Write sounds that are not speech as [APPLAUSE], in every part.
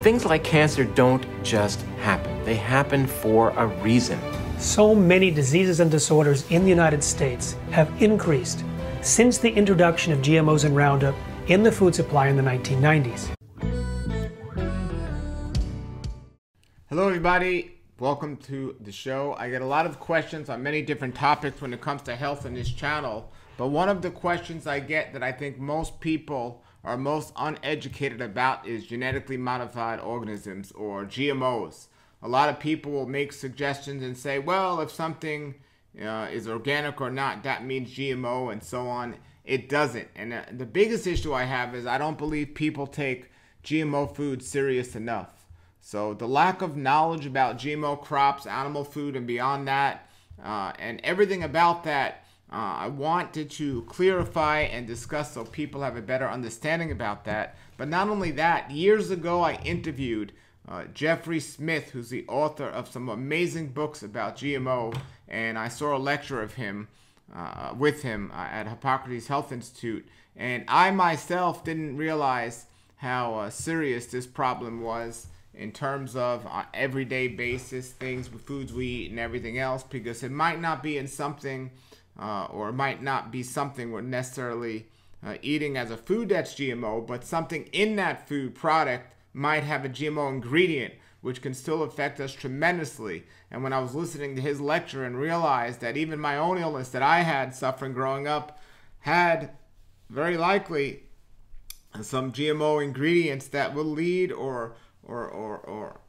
Things like cancer don't just happen, they happen for a reason. So many diseases and disorders in the United States have increased since the introduction of GMOs and Roundup in the food supply in the 1990s. Hello, everybody. Welcome to the show. I get a lot of questions on many different topics when it comes to health in this channel. But one of the questions I get that I think most people are most uneducated about is genetically modified organisms or GMOs. A lot of people will make suggestions and say, well, if something uh, is organic or not, that means GMO and so on. It doesn't. And uh, the biggest issue I have is I don't believe people take GMO food serious enough. So the lack of knowledge about GMO crops, animal food, and beyond that, uh, and everything about that uh, I wanted to clarify and discuss so people have a better understanding about that. But not only that, years ago I interviewed uh, Jeffrey Smith, who's the author of some amazing books about GMO, and I saw a lecture of him uh, with him uh, at Hippocrates Health Institute. And I myself didn't realize how uh, serious this problem was in terms of uh, everyday basis things, with foods we eat, and everything else, because it might not be in something uh, or might not be something we're necessarily uh, eating as a food that's GMO, but something in that food product might have a GMO ingredient, which can still affect us tremendously. And when I was listening to his lecture and realized that even my own illness that I had suffering growing up had very likely some GMO ingredients that will lead or or or, or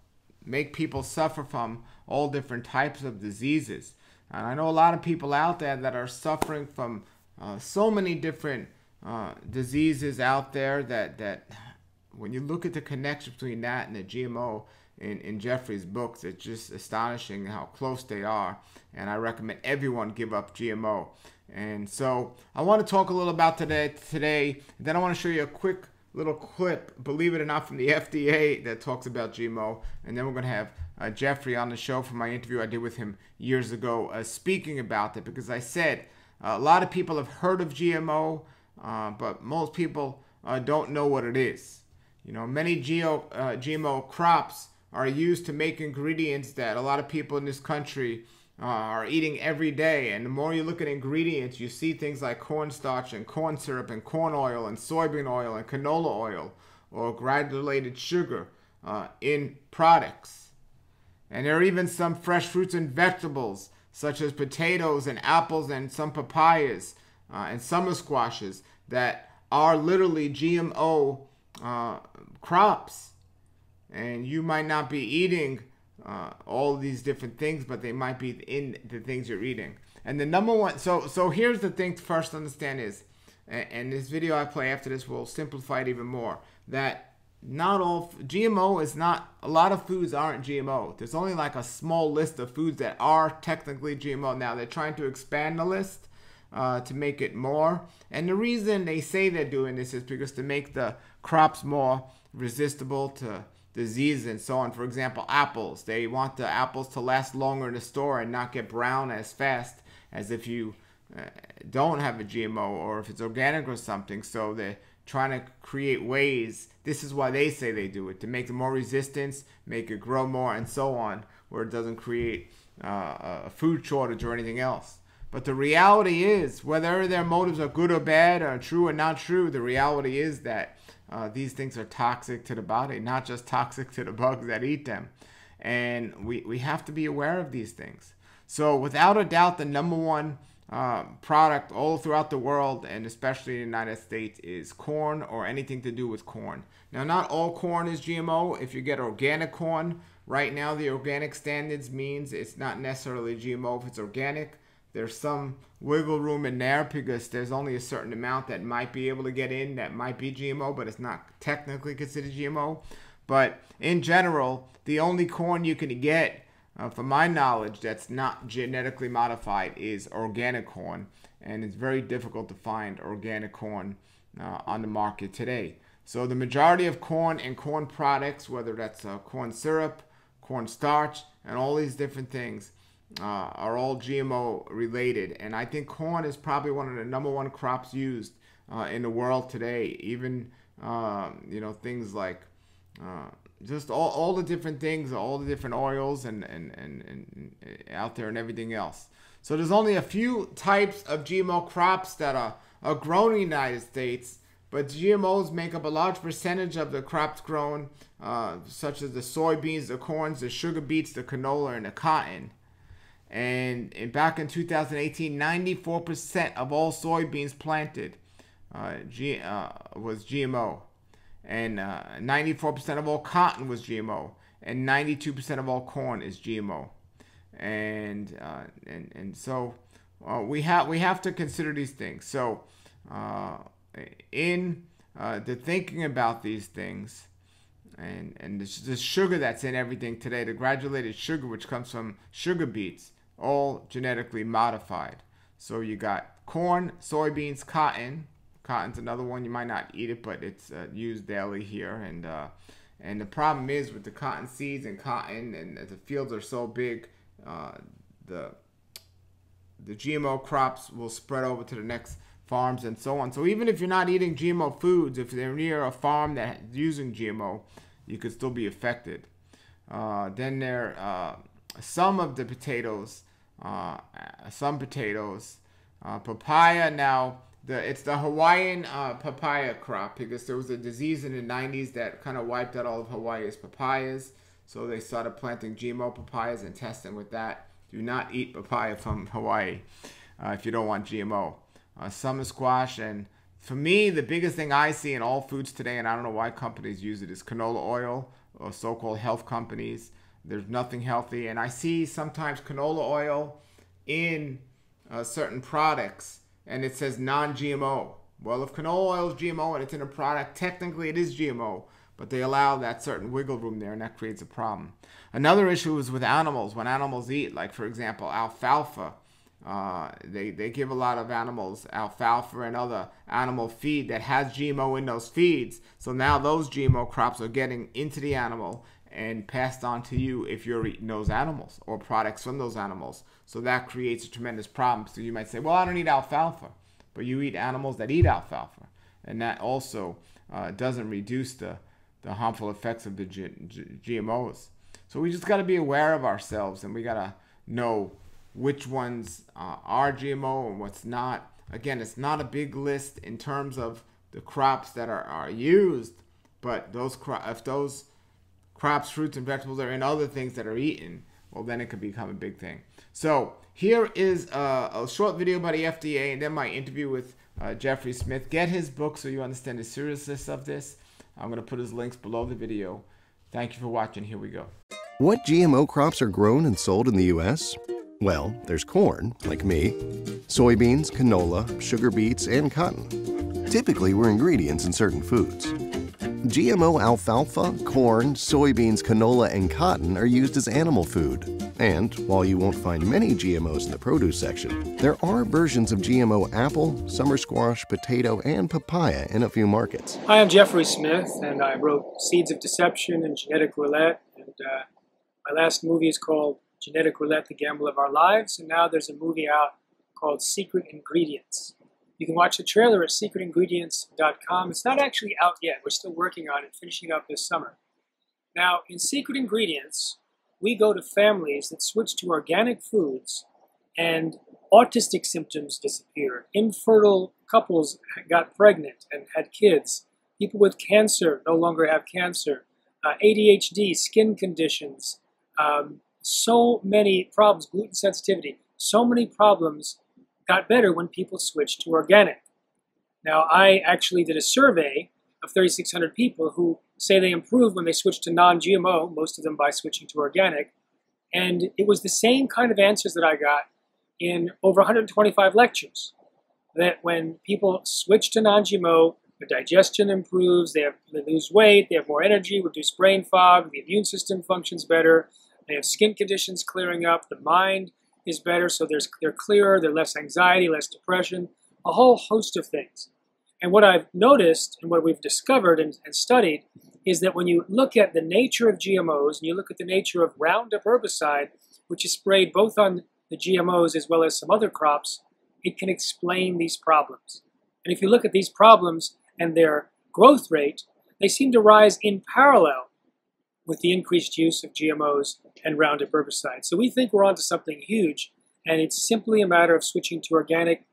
make people suffer from all different types of diseases. And I know a lot of people out there that are suffering from uh, so many different uh, diseases out there that, that when you look at the connection between that and the GMO in, in Jeffrey's books, it's just astonishing how close they are. And I recommend everyone give up GMO. And so I want to talk a little about today. Today, then I want to show you a quick little clip, believe it or not, from the FDA that talks about GMO. And then we're going to have uh, Jeffrey on the show for my interview I did with him years ago, uh, speaking about it because I said uh, a lot of people have heard of GMO, uh, but most people uh, don't know what it is. You know, many Geo, uh, GMO crops are used to make ingredients that a lot of people in this country are eating every day. And the more you look at ingredients, you see things like cornstarch and corn syrup and corn oil and soybean oil and canola oil or granulated sugar in products. And there are even some fresh fruits and vegetables, such as potatoes and apples and some papayas uh, and summer squashes, that are literally GMO uh, crops. And you might not be eating uh, all these different things, but they might be in the things you're eating. And the number one, so so here's the thing to first understand is, and this video I play after this will simplify it even more, that not all GMO is not a lot of foods aren't GMO. There's only like a small list of foods that are technically GMO. Now they're trying to expand the list uh, to make it more. And the reason they say they're doing this is because to make the crops more resistible to disease and so on. For example, apples. They want the apples to last longer in the store and not get brown as fast as if you uh, don't have a GMO or if it's organic or something. So they're trying to create ways this is why they say they do it to make more resistance, make it grow more, and so on, where it doesn't create uh, a food shortage or anything else. But the reality is, whether their motives are good or bad, or true or not true, the reality is that uh, these things are toxic to the body, not just toxic to the bugs that eat them. And we, we have to be aware of these things. So, without a doubt, the number one uh, product all throughout the world and especially in the United States is corn or anything to do with corn. Now, not all corn is GMO. If you get organic corn, right now the organic standards means it's not necessarily GMO if it's organic. There's some wiggle room in there because there's only a certain amount that might be able to get in that might be GMO, but it's not technically considered GMO. But in general, the only corn you can get, uh, from my knowledge, that's not genetically modified is organic corn. And it's very difficult to find organic corn uh, on the market today. So the majority of corn and corn products, whether that's uh, corn syrup, corn starch, and all these different things, uh, are all GMO related. And I think corn is probably one of the number one crops used uh, in the world today. Even um, you know things like uh, just all, all the different things, all the different oils and, and, and, and, out there and everything else. So there's only a few types of GMO crops that are, are grown in the United States, but GMOs make up a large percentage of the crops grown, uh, such as the soybeans, the corns, the sugar beets, the canola, and the cotton. And, and back in 2018, 94% of all soybeans planted uh, G, uh, was GMO and uh, 94% of all cotton was GMO, and 92% of all corn is GMO, and uh, and and so uh, we have we have to consider these things. So uh, in uh, the thinking about these things, and and the, the sugar that's in everything today, the granulated sugar which comes from sugar beets, all genetically modified. So you got corn, soybeans, cotton, Cotton's another one. You might not eat it, but it's uh, used daily here. And uh, and the problem is with the cotton seeds and cotton, and the fields are so big, uh, the the GMO crops will spread over to the next farms and so on. So even if you're not eating GMO foods, if they're near a farm that's using GMO, you could still be affected. Uh, then there, uh, some of the potatoes, uh, some potatoes, uh, papaya now the it's the Hawaiian uh, papaya crop because there was a disease in the 90s that kind of wiped out all of Hawaii's papayas. So they started planting GMO papayas and testing with that. Do not eat papaya from Hawaii uh, if you don't want GMO. Uh, summer squash and for me, the biggest thing I see in all foods today, and I don't know why companies use it, is canola oil or so-called health companies. There's nothing healthy, and I see sometimes canola oil in uh, certain products and it says non-GMO. Well, if canola oil is GMO and it's in a product, technically it is GMO, but they allow that certain wiggle room there, and that creates a problem. Another issue is with animals. When animals eat, like for example, alfalfa, uh, they, they give a lot of animals alfalfa and other animal feed that has GMO in those feeds. So now those GMO crops are getting into the animal and passed on to you if you're eating those animals or products from those animals. So that creates a tremendous problem. So you might say, well, I don't eat alfalfa, but you eat animals that eat alfalfa. And that also uh, doesn't reduce the, the harmful effects of the G- G- GMOs. So we just got to be aware of ourselves and we got to know which ones uh, are GMO and what's not. Again, it's not a big list in terms of the crops that are, are used, but those cro- if those crops, fruits, and vegetables are in other things that are eaten, well, then it could become a big thing. So here is a, a short video about the FDA and then my interview with uh, Jeffrey Smith. Get his book so you understand the seriousness of this. I'm going to put his links below the video. Thank you for watching. Here we go. What GMO crops are grown and sold in the U.S.? Well, there's corn, like me, soybeans, canola, sugar beets, and cotton. Typically, we're ingredients in certain foods. GMO alfalfa, corn, soybeans, canola, and cotton are used as animal food. And while you won't find many GMOs in the produce section, there are versions of GMO apple, summer squash, potato, and papaya in a few markets. Hi, I'm Jeffrey Smith, and I wrote Seeds of Deception and Genetic Roulette. And uh, my last movie is called Genetic Roulette The Gamble of Our Lives. And now there's a movie out called Secret Ingredients. You can watch the trailer at secretingredients.com. It's not actually out yet. We're still working on it, finishing up this summer. Now, in Secret Ingredients, we go to families that switch to organic foods and autistic symptoms disappear. Infertile couples got pregnant and had kids. People with cancer no longer have cancer. Uh, ADHD, skin conditions, um, so many problems, gluten sensitivity, so many problems got better when people switched to organic. Now, I actually did a survey of 3,600 people who say they improved when they switched to non GMO, most of them by switching to organic. And it was the same kind of answers that I got in over 125 lectures. That when people switch to non GMO, their digestion improves, they, have, they lose weight, they have more energy, reduce brain fog, the immune system functions better, they have skin conditions clearing up, the mind is better, so there's, they're clearer, there's less anxiety, less depression, a whole host of things. And what I've noticed and what we've discovered and, and studied is that when you look at the nature of GMOs and you look at the nature of Roundup herbicide, which is sprayed both on the GMOs as well as some other crops, it can explain these problems. And if you look at these problems and their growth rate, they seem to rise in parallel with the increased use of GMOs and Roundup herbicides. So we think we're onto something huge, and it's simply a matter of switching to organic.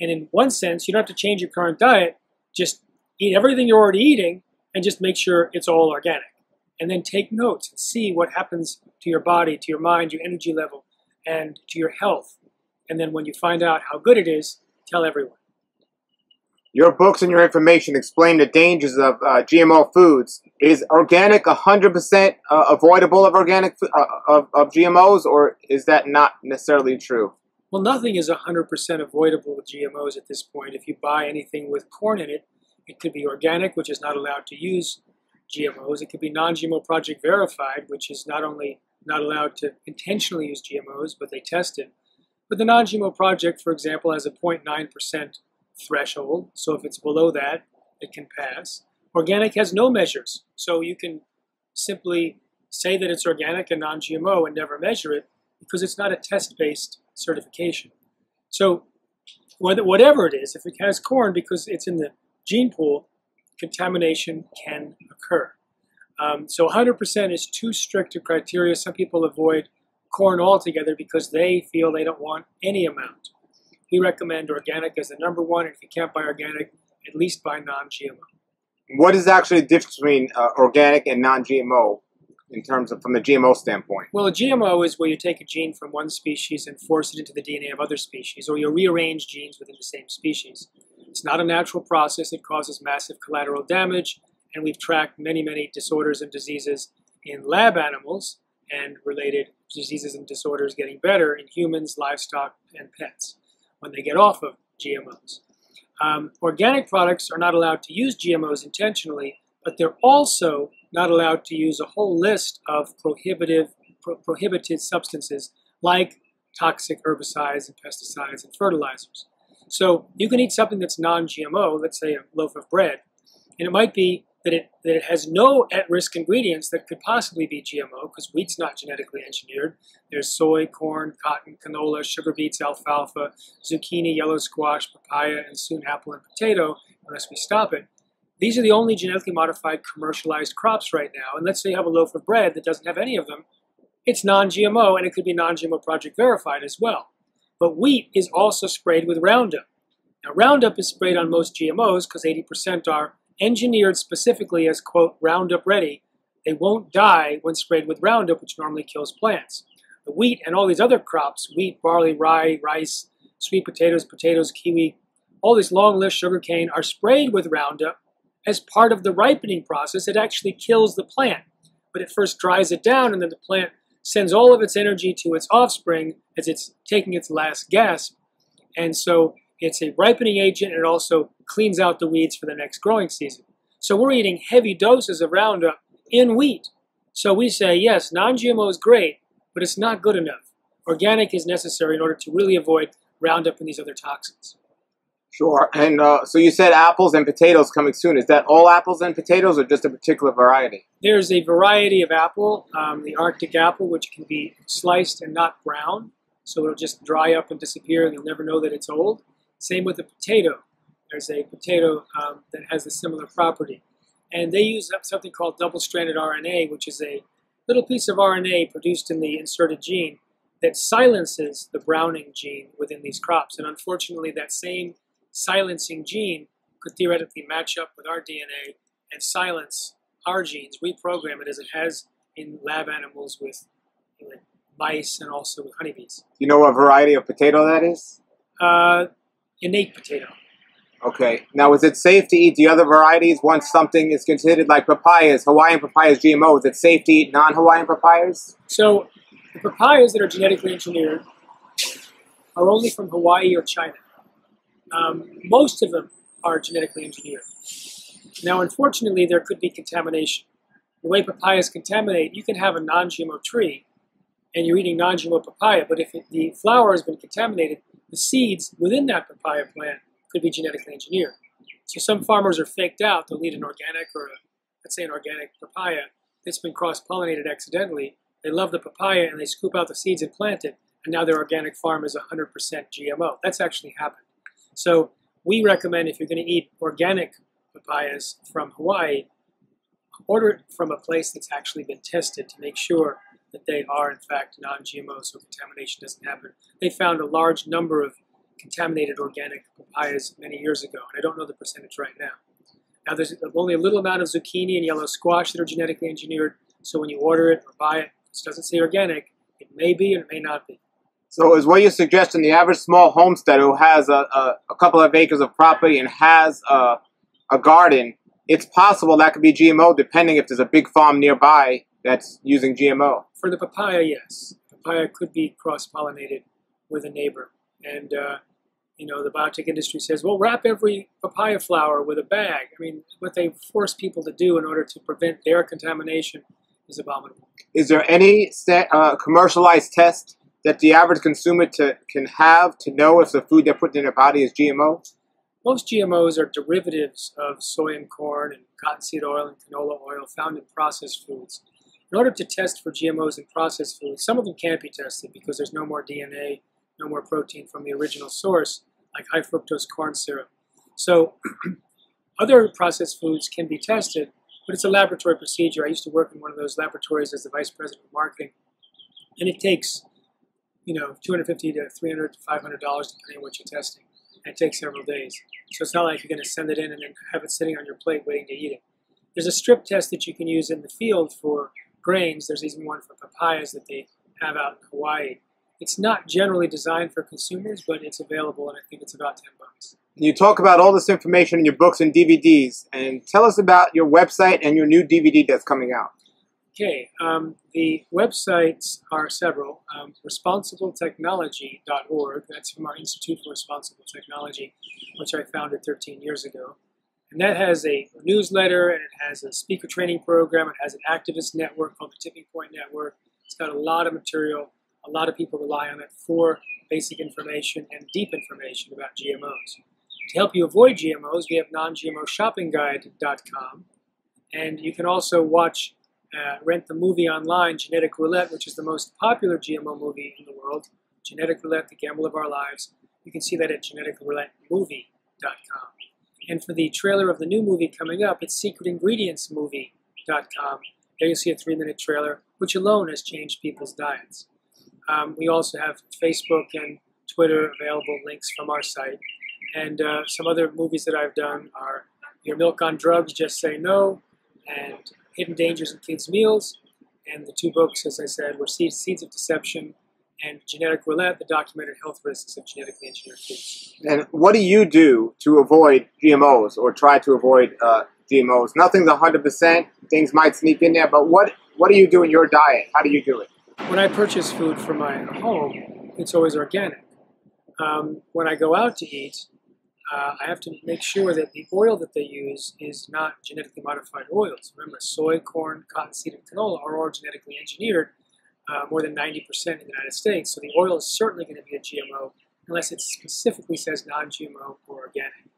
And in one sense, you don't have to change your current diet, just eat everything you're already eating and just make sure it's all organic. And then take notes and see what happens to your body, to your mind, your energy level, and to your health. And then when you find out how good it is, tell everyone. Your books and your information explain the dangers of uh, GMO foods. Is organic 100% uh, avoidable of organic uh, of, of GMOs, or is that not necessarily true? Well, nothing is 100% avoidable with GMOs at this point. If you buy anything with corn in it, it could be organic, which is not allowed to use GMOs. It could be non-GMO project verified, which is not only not allowed to intentionally use GMOs, but they test it. But the non-GMO project, for example, has a 0.9% threshold. So if it's below that, it can pass. Organic has no measures. So you can simply say that it's organic and non-GMO and never measure it because it's not a test-based certification. So whatever it is, if it has corn because it's in the gene pool, contamination can occur. Um, so 100% is too strict a criteria. Some people avoid corn altogether because they feel they don't want any amount. We recommend organic as the number one. If you can't buy organic, at least buy non-GMO. What is actually the difference between uh, organic and non-GMO in terms of from the GMO standpoint? Well, a GMO is where you take a gene from one species and force it into the DNA of other species, or you rearrange genes within the same species. It's not a natural process. It causes massive collateral damage, and we've tracked many, many disorders and diseases in lab animals and related diseases and disorders getting better in humans, livestock, and pets when they get off of GMOs. Um, organic products are not allowed to use GMOs intentionally, but they're also not allowed to use a whole list of prohibitive, pro prohibited substances like toxic herbicides and pesticides and fertilizers. So you can eat something that's non-GMO, let's say a loaf of bread, and it might be that it, that it has no at-risk ingredients that could possibly be GMO, because wheat's not genetically engineered. There's soy, corn, cotton, canola, sugar beets, alfalfa, zucchini, yellow squash, papaya, and soon apple and potato, unless we stop it. These are the only genetically modified commercialized crops right now. And let's say you have a loaf of bread that doesn't have any of them. It's non-GMO, and it could be non-GMO project verified as well. But wheat is also sprayed with Roundup. Now, Roundup is sprayed on most GMOs because 80% are engineered specifically as, quote, Roundup ready, they won't die when sprayed with Roundup, which normally kills plants. The wheat and all these other crops, wheat, barley, rye, rice, sweet potatoes, potatoes, kiwi, all this long list sugarcane are sprayed with Roundup as part of the ripening process. It actually kills the plant, but it first dries it down and then the plant sends all of its energy to its offspring as it's taking its last gasp. And so it's a ripening agent and it also cleans out the weeds for the next growing season. So we're eating heavy doses of Roundup in wheat. So we say, yes, non-GMO is great, but it's not good enough. Organic is necessary in order to really avoid Roundup and these other toxins. Sure. And uh, so you said apples and potatoes coming soon. Is that all apples and potatoes or just a particular variety? There's a variety of apple, um, the Arctic apple, which can be sliced and not brown. So it'll just dry up and disappear and you'll never know that it's old. Same with the potato. There's a potato um, that has a similar property. And they use something called double-stranded RNA, which is a little piece of RNA produced in the inserted gene that silences the browning gene within these crops. And unfortunately, that same silencing gene could theoretically match up with our DNA and silence our genes, reprogram it as it has in lab animals with you know, mice and also with honeybees. You know what variety of potato that is? Uh, innate potato. Okay. Now, is it safe to eat the other varieties once something is considered like papayas, Hawaiian papayas, GMO? Is it safe to eat non-Hawaiian papayas? So, the papayas that are genetically engineered are only from Hawaii or China. Um, most of them are genetically engineered. Now, unfortunately, there could be contamination. The way papayas contaminate, you can have a non-GMO tree, and you're eating non-GMO papaya, but if it, the flower has been contaminated, the seeds within that papaya plant could be genetically engineered. So some farmers are faked out. They'll eat an organic or, a, let's say, an organic papaya that's been cross-pollinated accidentally. They love the papaya and they scoop out the seeds and plant it, and now their organic farm is 100% GMO. That's actually happened. So we recommend if you're going to eat organic papayas from Hawaii, order it from a place that's actually been tested to make sure that they are in fact non-GMO so contamination doesn't happen. They found a large number of contaminated organic papayas many years ago, and I don't know the percentage right now. Now there's only a little amount of zucchini and yellow squash that are genetically engineered, so when you order it or buy it, it doesn't say organic, it may be and it may not be. So is what you're suggesting the average small homesteader who has a, a, a couple of acres of property and has a, a garden, it's possible that could be GMO depending if there's a big farm nearby that's using GMO. For the papaya, yes. Papaya could be cross-pollinated with a neighbor. And, uh, you know, the biotech industry says, well, wrap every papaya flower with a bag. I mean, what they force people to do in order to prevent their contamination is abominable. Is there any set, uh, commercialized test that the average consumer to, can have to know if the food they're putting in their body is GMO? Most GMOs are derivatives of soy and corn and cottonseed oil and canola oil found in processed foods. In order to test for GMOs in processed foods, some of them can't be tested because there's no more DNA, no more protein from the original source, like high fructose corn syrup. So [CLEARS THROAT] other processed foods can be tested, but it's a laboratory procedure. I used to work in one of those laboratories as the vice president of marketing, and it takes, you know, 250 to 300 to 500 dollars depending on what you're testing and it takes several days. So it's not like you're going to send it in and then have it sitting on your plate waiting to eat it. There's a strip test that you can use in the field for grains. There's even one for papayas that they have out in Hawaii. It's not generally designed for consumers, but it's available, and I think it's about 10 bucks. You talk about all this information in your books and DVDs, and tell us about your website and your new DVD that's coming out. Okay, um, the websites are several. Um, responsibletechnology.org, that's from our Institute for Responsible Technology, which I founded 13 years ago. And that has a newsletter, and it has a speaker training program, it has an activist network called the Tipping Point Network. It's got a lot of material. A lot of people rely on it for basic information and deep information about GMOs. To help you avoid GMOs, we have non-GMOshoppingguide.com, and you can also watch uh, rent the movie online, Genetic Roulette, which is the most popular GMO movie in the world. Genetic Roulette, The Gamble of Our Lives. You can see that at geneticroulettemovie.com. And for the trailer of the new movie coming up, it's secretingredientsmovie.com. There you'll see a three-minute trailer, which alone has changed people's diets. Um, we also have Facebook and Twitter available links from our site. And uh, some other movies that I've done are Your Milk on Drugs, Just Say No, and Hidden Dangers in Kids' Meals. And the two books, as I said, were Seeds, Seeds of Deception and Genetic Roulette, the documented health risks of genetically engineered foods. And what do you do to avoid GMOs or try to avoid uh, GMOs? Nothing's 100%. Things might sneak in there, but what, what do you do in your diet? How do you do it? When I purchase food for my home, it's always organic. Um, when I go out to eat, uh, I have to make sure that the oil that they use is not genetically modified oils. Remember, soy, corn, cottonseed, and canola are all genetically engineered, uh, more than 90% in the United States. So the oil is certainly going to be a GMO unless it specifically says non-GMO or organic.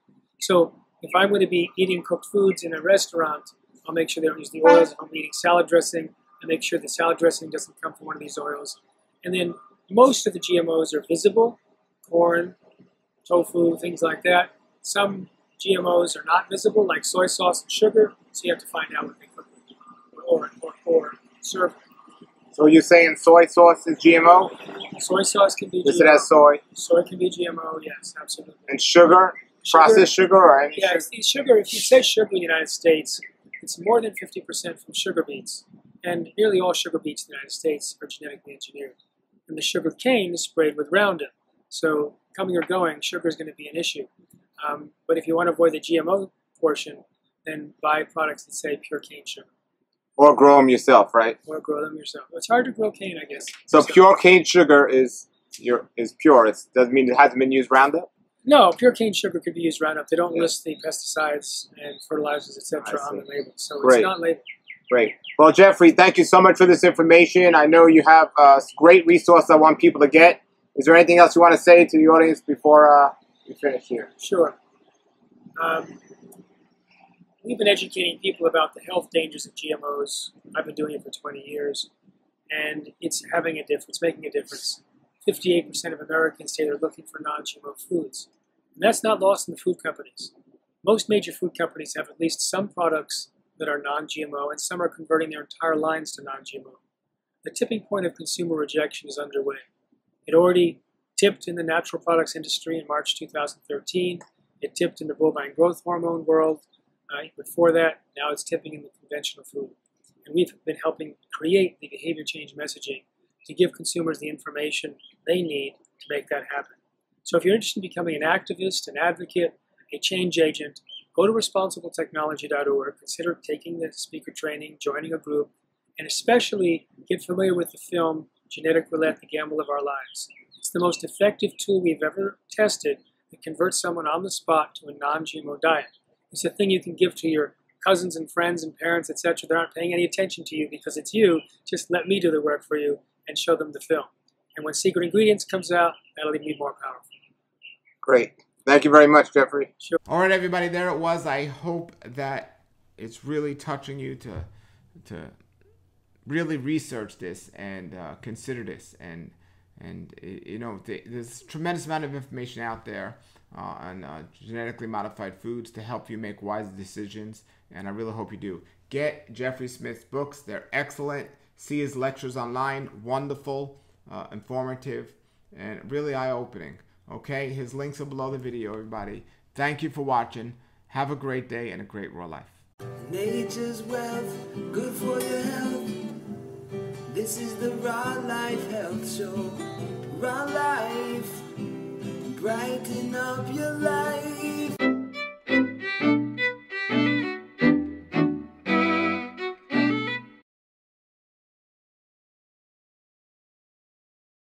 So if I'm going to be eating cooked foods in a restaurant, I'll make sure they don't use the oils. If I'm eating salad dressing, Make sure the salad dressing doesn't come from one of these oils. And then most of the GMOs are visible, corn, tofu, things like that. Some GMOs are not visible, like soy sauce and sugar, so you have to find out what they cook or, or, or serve. So you're saying soy sauce is GMO? Soy sauce can be Does GMO. it has soy? Soy can be GMO, yes, absolutely. And sugar? Processed sugar or any Yeah, sugar? the sugar. If you say sugar in the United States, it's more than 50% from sugar beets. And nearly all sugar beets in the United States are genetically engineered. And the sugar cane is sprayed with Roundup. So coming or going, sugar is going to be an issue. Um, but if you want to avoid the GMO portion, then buy products that say pure cane sugar Or grow them yourself, right? or grow them yourself. It's hard to grow cane, I guess. So pure cane sugar is your is pure. It doesn't mean it hasn't been used Roundup. No, pure cane sugar could be used Roundup. They don't Yeah. list the pesticides and fertilizers, etc., on the label, so Great. it's not labeled. Great. Well, Jeffrey, thank you so much for this information. I know you have a great resource I want people to get. Is there anything else you want to say to the audience before uh, we finish here? Sure. Um, we've been educating people about the health dangers of GMOs. I've been doing it for 20 years, and it's having a difference, making a difference. 58% of Americans say they're looking for non-GMO foods, and that's not lost in the food companies. Most major food companies have at least some products that are non GMO, and some are converting their entire lines to non GMO. The tipping point of consumer rejection is underway. It already tipped in the natural products industry in March 2013. It tipped in the bovine growth hormone world. Uh, before that, now it's tipping in the conventional food. And we've been helping create the behavior change messaging to give consumers the information they need to make that happen. So if you're interested in becoming an activist, an advocate, a change agent, go to responsibletechnology.org, consider taking the speaker training, joining a group, and especially get familiar with the film Genetic Roulette, The Gamble of Our Lives. It's the most effective tool we've ever tested that converts someone on the spot to a non-GMO diet. It's a thing you can give to your cousins and friends and parents, etc. They're not paying any attention to you because it's you. Just let me do the work for you and show them the film. And when Secret Ingredients comes out, that'll even be more powerful. Great. Thank you very much, Jeffrey. Sure. All right, everybody. There it was. I hope that it's really touching you to to really research this and uh, consider this and and you know there's tremendous amount of information out there uh, on uh, genetically modified foods to help you make wise decisions and i really hope you do get jeffrey smith's books they're excellent see his lectures online wonderful uh, informative and really eye-opening okay? His links are below the video everybody. Thank you for watching. Have a great day and a great raw life. Nature's wealth good for your health. This is the Raw Life Health Show. Raw Life, brighten up your life.